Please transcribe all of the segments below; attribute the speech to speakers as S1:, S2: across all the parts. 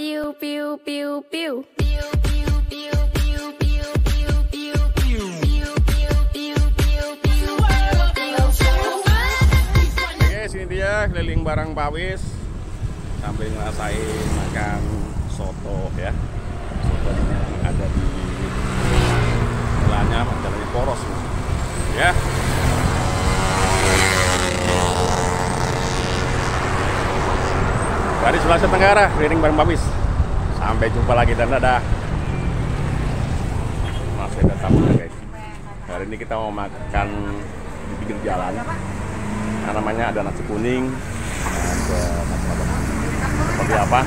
S1: Piu piu dia keliling barang Pawis sambil ngerasain makan soto ya. Soto yang ada di jalannya, jalannya poros. Ya. Dari Sulawesi Tenggara, keliling barang Pawis. Sampai jumpa lagi dan dadah. Masih ada tamunya guys. Hari ini kita mau makan di pinggir jalan yang namanya ada nasi kuning ada nasi seperti apa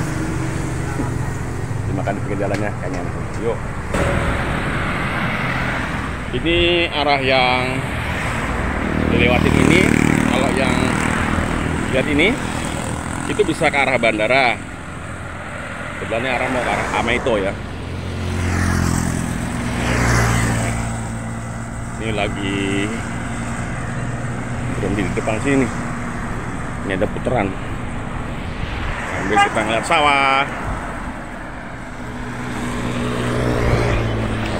S1: dimakan di pinggir jalannya kayaknya yuk ini arah yang dilewatin ini kalau yang lihat ini itu bisa ke arah bandara. Sebenarnya arah mau ke arah Ameito ya. Ini lagi berhenti di depan sini. Ini ada putaran sambil kita ngeliat sawah.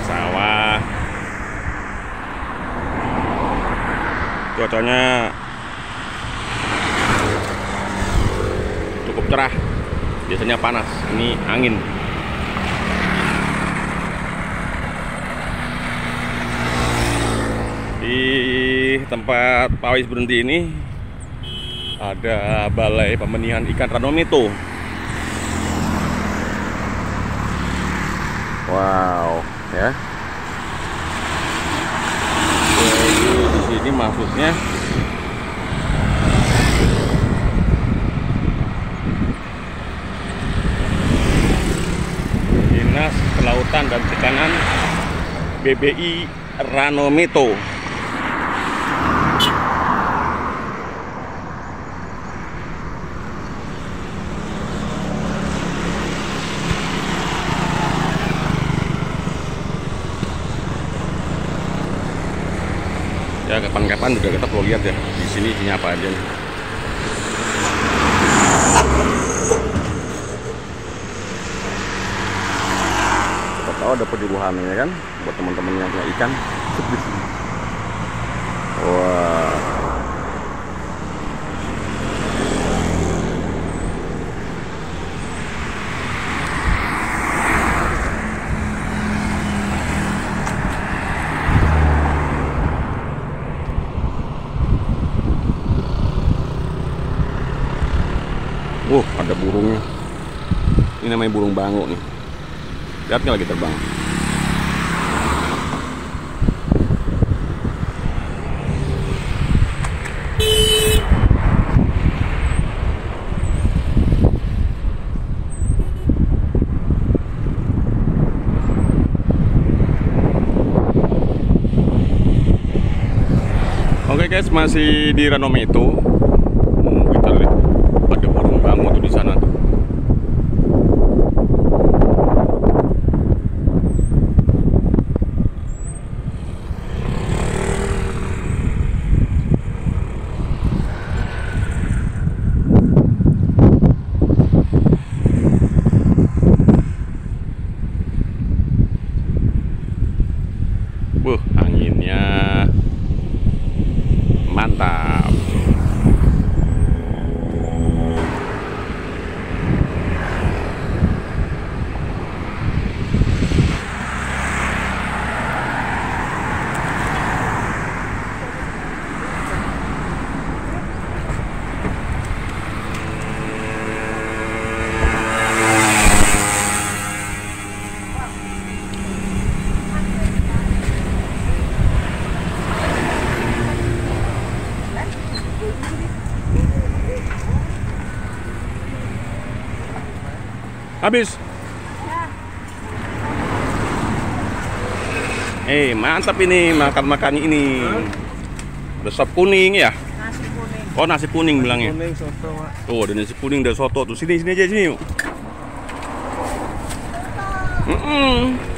S1: Sawah. Cuacanya cerah biasanya panas ini angin di tempat Pawis berhenti ini ada balai pembenihan ikan Ranomito. Wow, ya. Jadi di sini maksudnya Kelautan dan Perikanan BBI Ranomito. ya kapan-kapan juga kita perlu lihat ya di sini isinya apa aja nih. Ada penyuluhan ya kan buat teman-teman yang punya ikan Lihatnya lagi terbang. Oke okay guys, masih di Renome itu. Habis. Eh, mantap ini makan-makan ini. Ada sop kuning ya?
S2: nasi kuning
S1: Oh, nasi kuning bilangnya.
S2: kuning soto Pak.
S1: Tuh, ada nasi kuning, ada soto tuh. Sini, sini aja sini yuk. Mm-mm.
S2: ini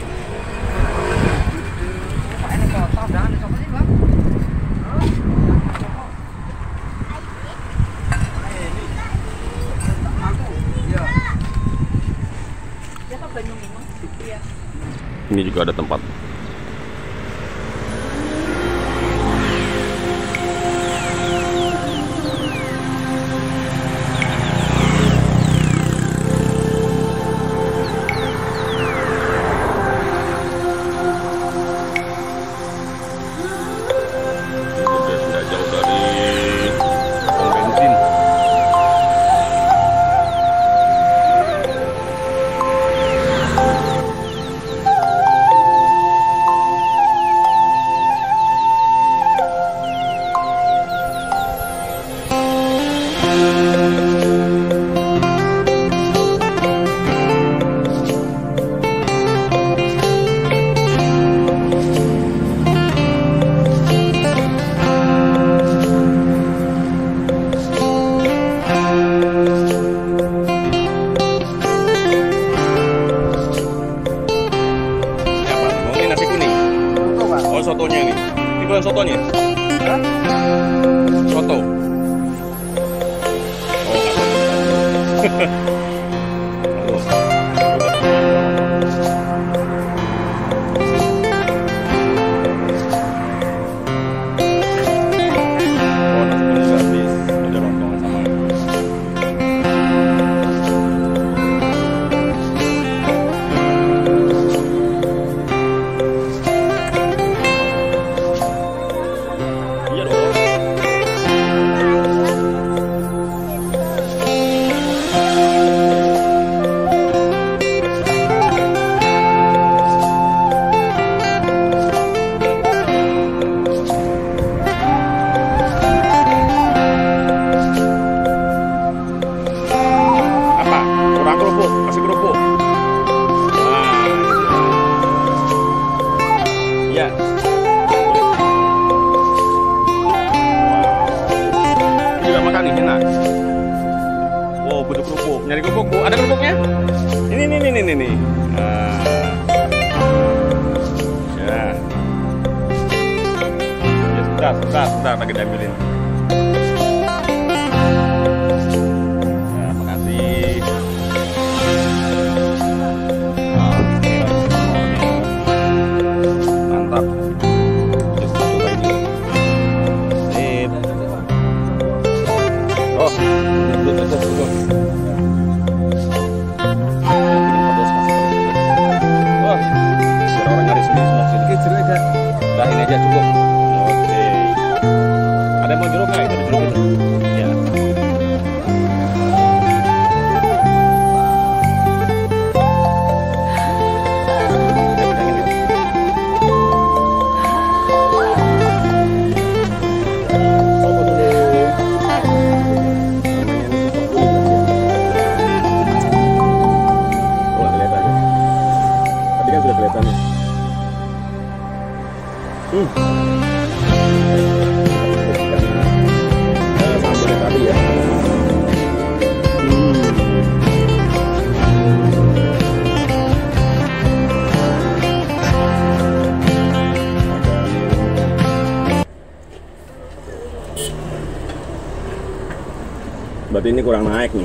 S1: Berarti ini kurang naik nih.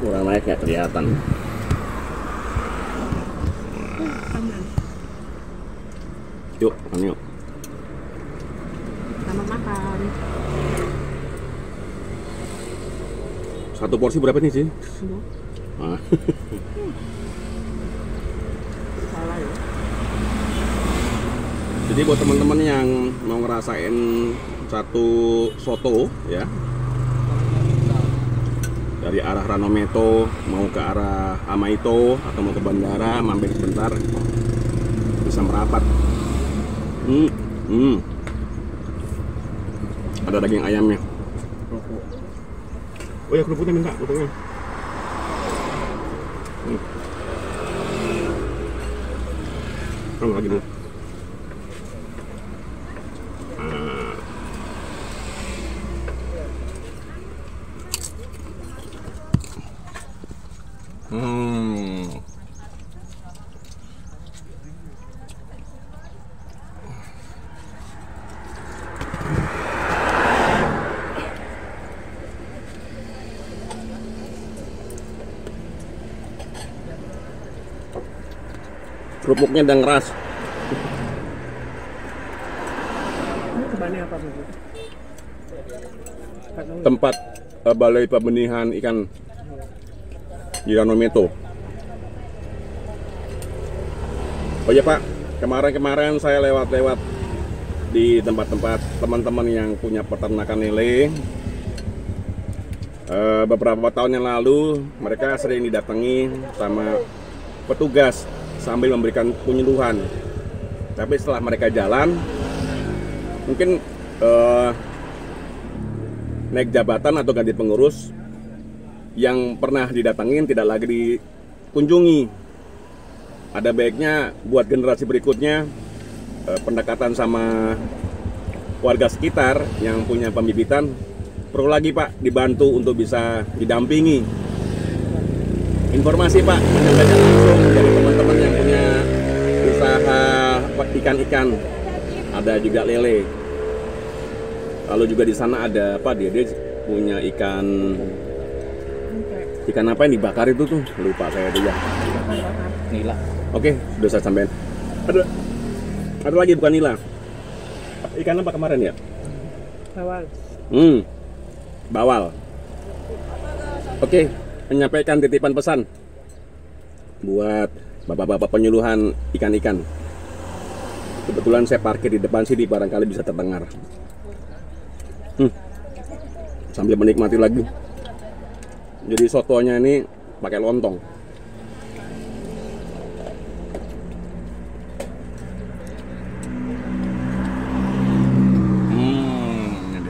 S1: Kurang naik nggak kelihatan. Yuk, makan yuk.
S3: Selamat makan.
S1: Satu porsi berapa nih sih? Ah.
S3: salah ya.
S1: Jadi buat teman-teman yang mau ngerasain satu soto ya dari arah Ranometo mau ke arah Amaito atau mau ke bandara mampir sebentar bisa merapat. Hmm, hmm. Ada daging ayamnya. Oh ya kerupuknya minta kerupuknya. Hmm. Lagi dulu. Hmm. Kerupuknya
S3: Bu? Nggak tahu.
S1: Tempat eh, balai pembenihan ikan Giranometo. Oh ya Pak, kemarin-kemarin saya lewat-lewat di tempat-tempat teman-teman yang punya peternakan lele. Eh, beberapa tahun yang lalu mereka sering didatangi sama petugas sambil memberikan penyuluhan. Tapi setelah mereka jalan, mungkin eh, naik jabatan atau ganti pengurus yang pernah didatangin tidak lagi dikunjungi. Ada baiknya buat generasi berikutnya eh, pendekatan sama warga sekitar yang punya pembibitan perlu lagi Pak dibantu untuk bisa didampingi. Informasi Pak menyampaikan langsung dari teman-teman yang punya usaha ikan-ikan. Ada juga lele. Lalu juga di sana ada apa dia dia punya ikan ikan apa yang dibakar itu tuh lupa saya dia.
S2: Nila.
S1: Oke, sudah saya sampaikan. Ada ada lagi bukan nila. Ikan apa kemarin ya?
S3: Bawal.
S1: Hmm, bawal. Oke, menyampaikan titipan pesan buat bapak-bapak penyuluhan ikan-ikan. Kebetulan saya parkir di depan sini, barangkali bisa terdengar. Hmm, sambil menikmati lagi. Jadi sotonya ini pakai lontong. Hmm.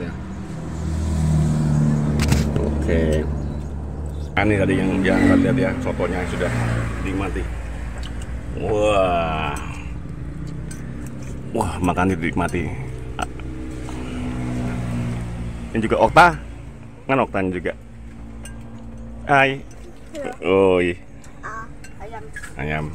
S1: Ah, Ini tadi yang diangkat lihat ya, sotonya yang sudah dinikmati. Wah. Wah, makan dinikmati. Ah. Ini juga Okta. Kan Okta ini juga. ai? Ôi. À,
S3: Anh em.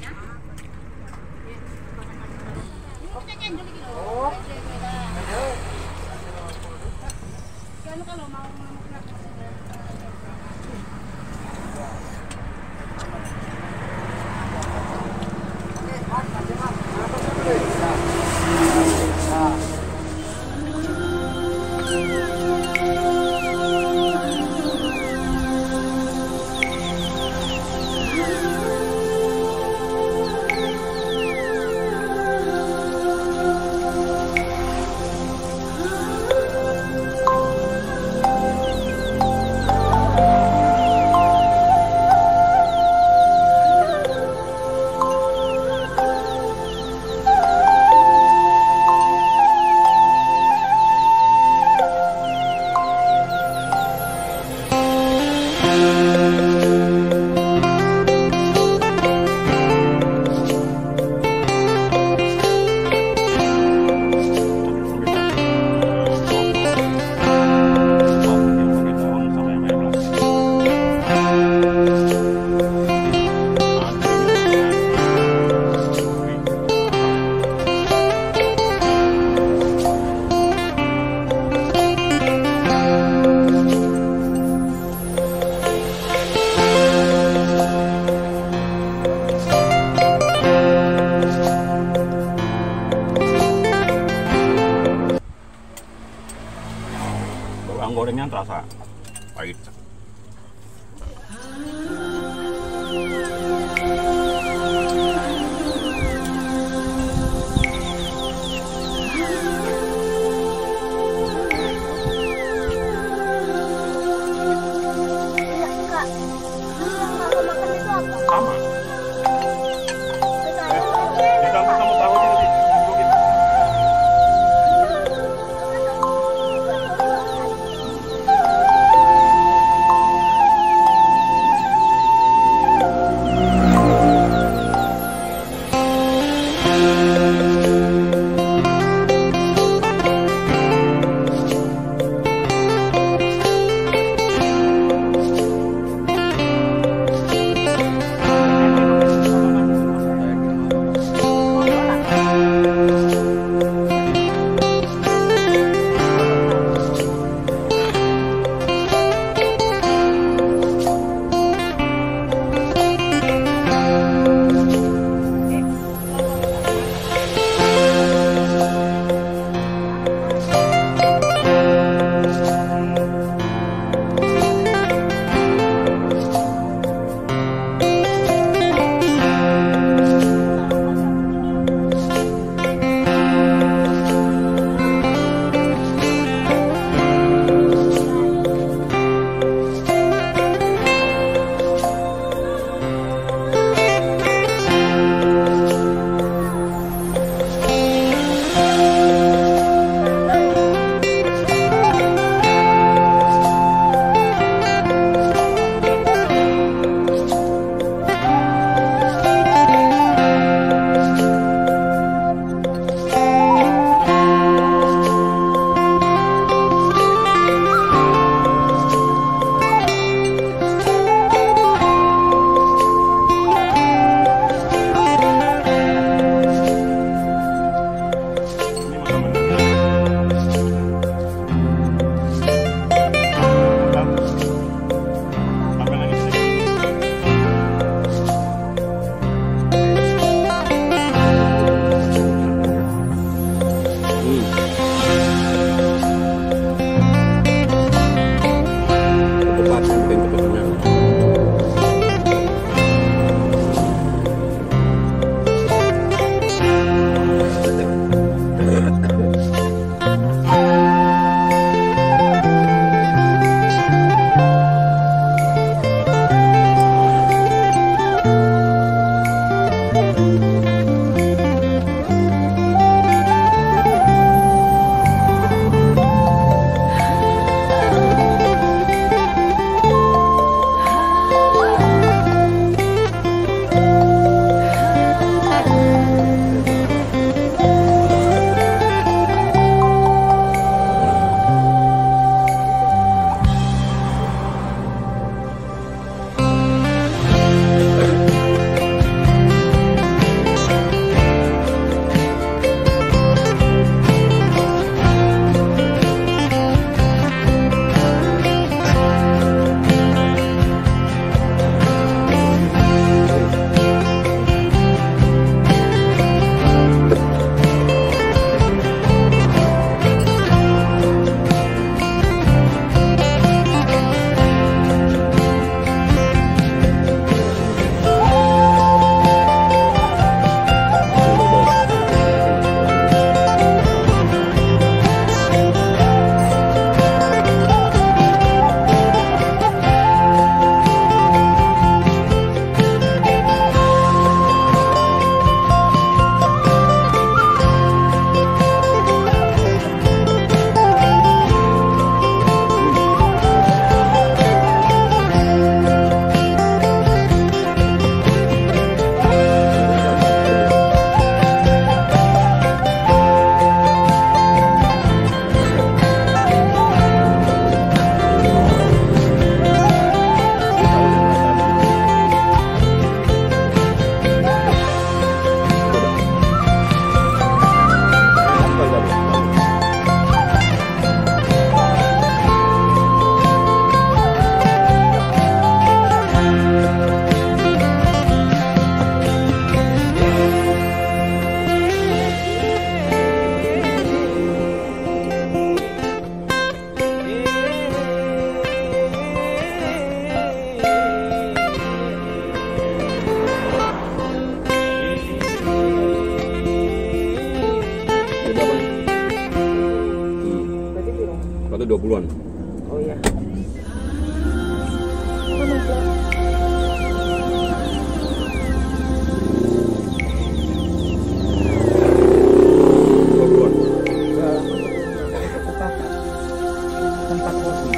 S3: 4 porsi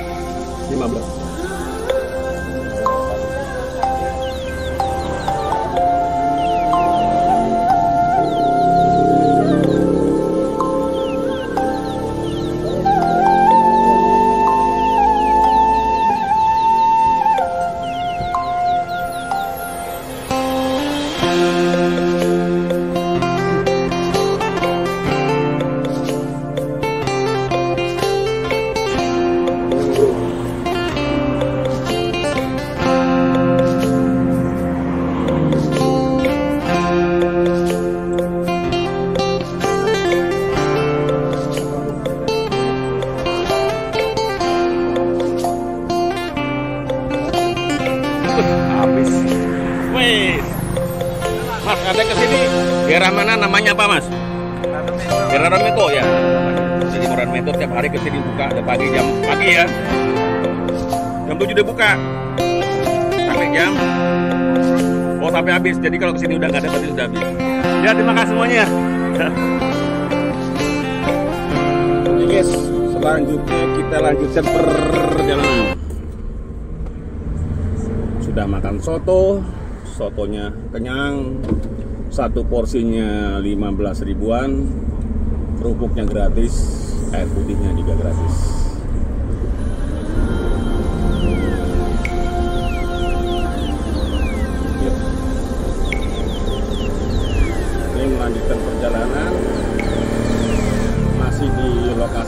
S1: 15 sampai habis. Jadi kalau ke sini udah nggak ada berarti sudah habis. Ya terima kasih semuanya. Guys, selanjutnya kita lanjutkan perjalanan. Sudah makan soto, sotonya kenyang, satu porsinya 15 ribuan, kerupuknya gratis, air putihnya juga gratis.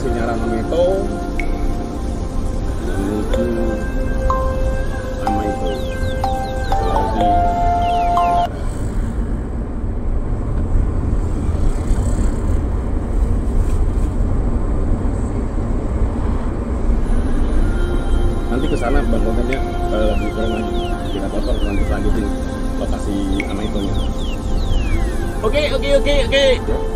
S1: Menuju Amaito Sulawesi nanti ke sana bangunannya lebih kurang lagi kita kotor lanjut lanjutin lokasi Amaito-nya oke oke oke oke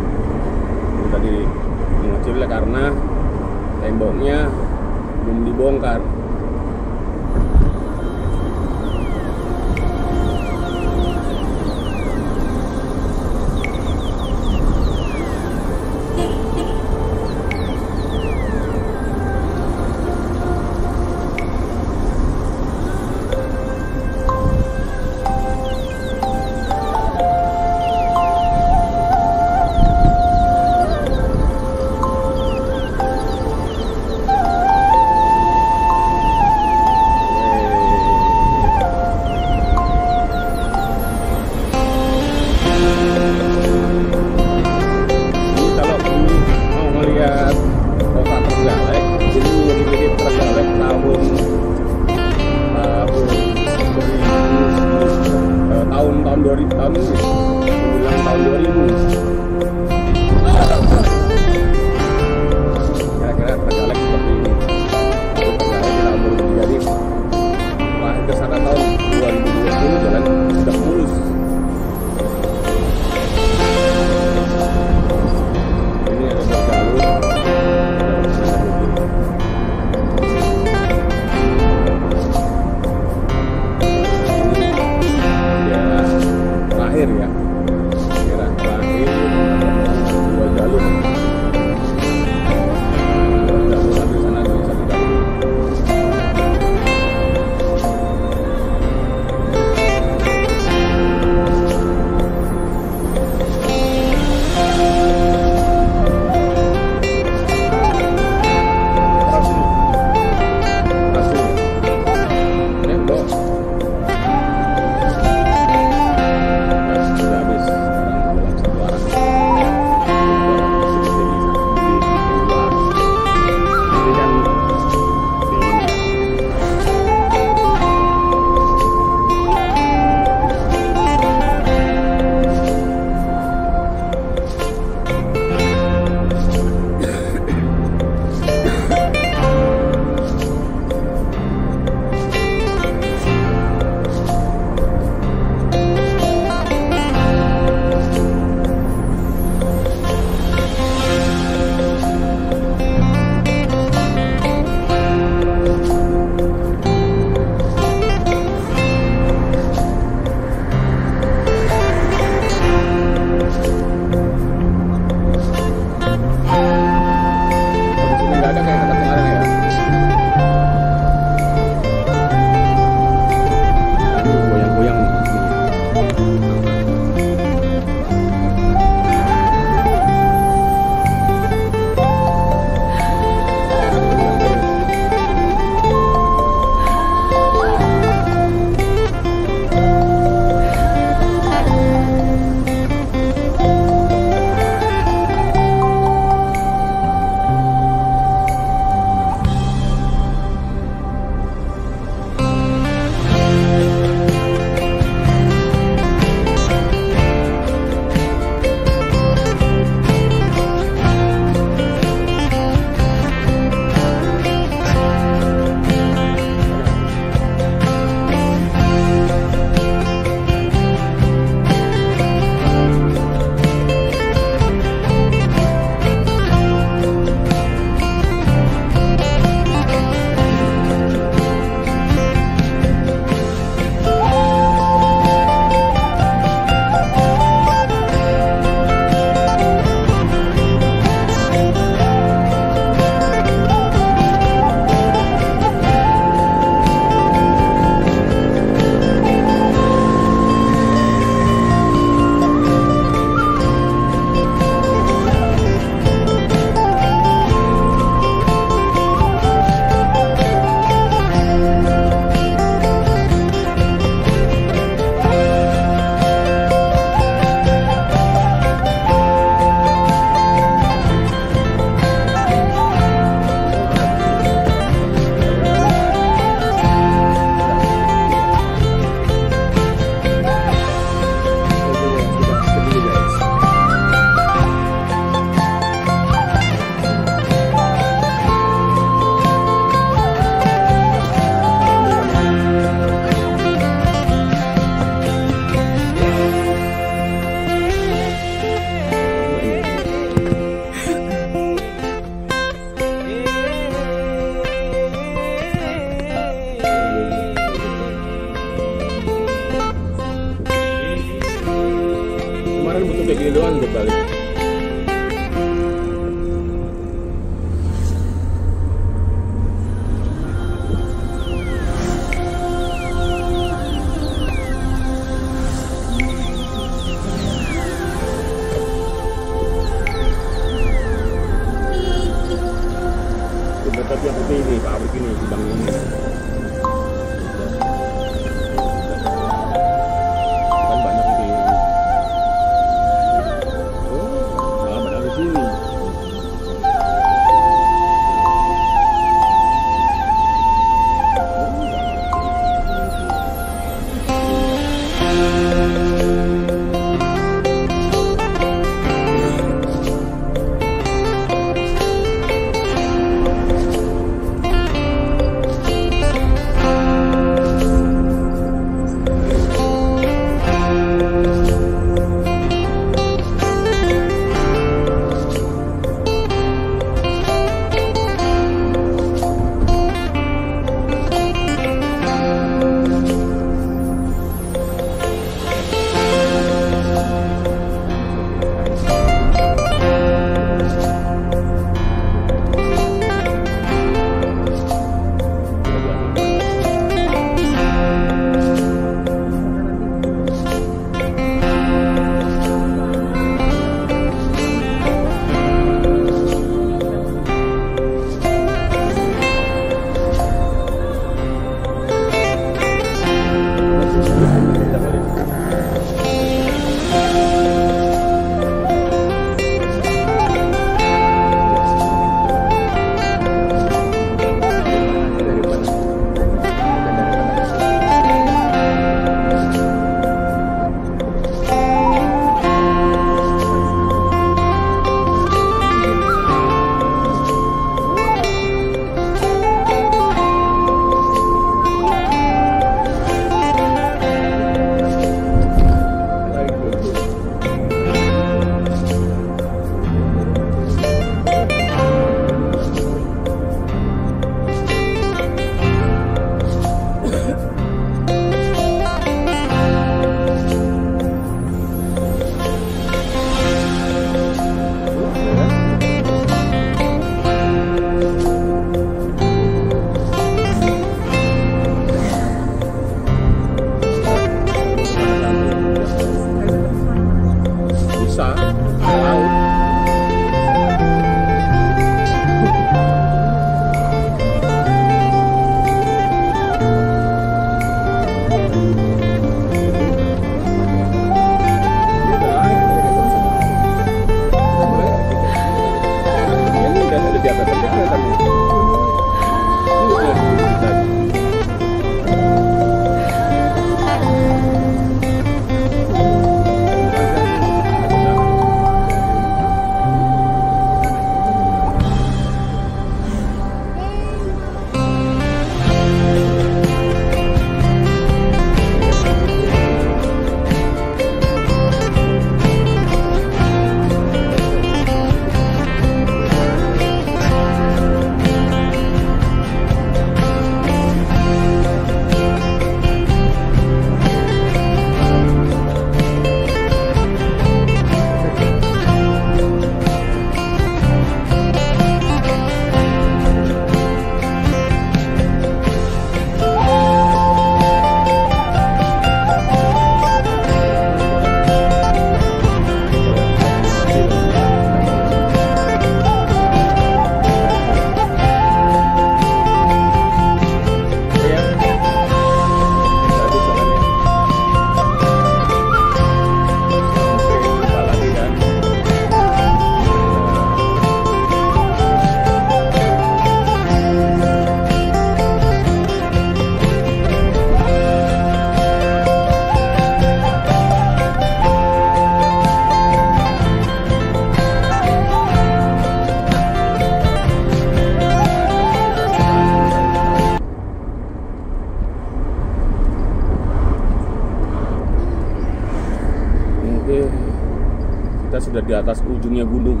S1: di atas ujungnya gunung.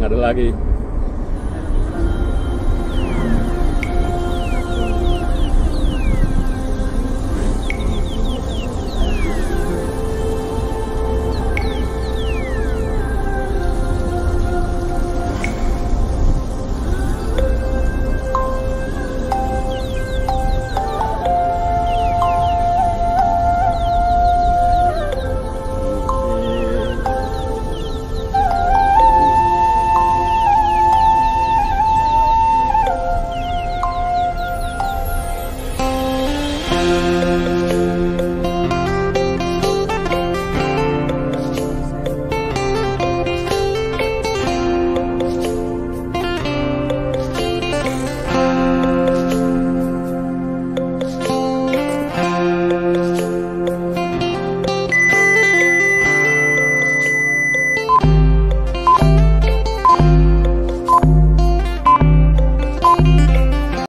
S1: Nggak ada lagi